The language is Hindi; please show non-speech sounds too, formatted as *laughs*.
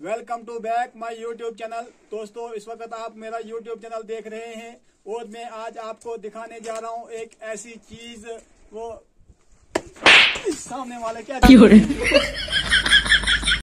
Welcome to back my YouTube channel. दोस्तों इस वक्त आप मेरा यूट्यूब चैनल देख रहे हैं और मैं आज आपको दिखाने जा रहा हूँ एक ऐसी चीज़ वो सामने वाले क्या *laughs*